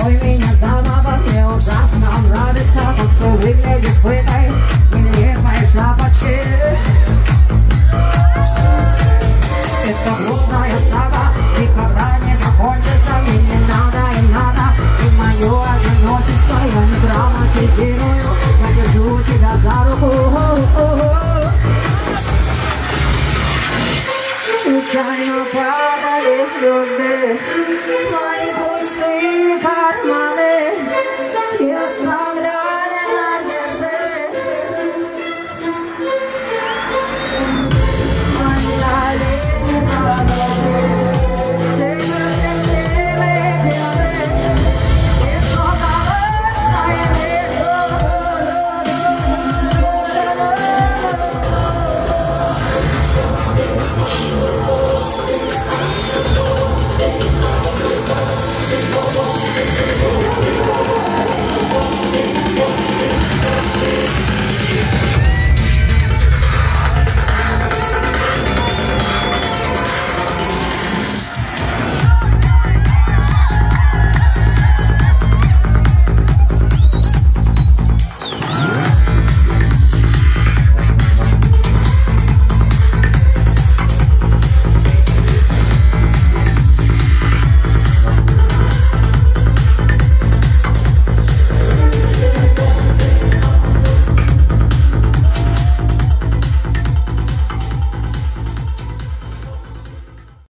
Целуй меня заново, мне ужасно нравится. Как ты выглядишь в этой нелепой шапочке Это грустная сага никогда не закончится. Мне не надо и надо, и мое одиночество. Я не драматизирую, я держу тебя за руку. Случайно падали звезды, мои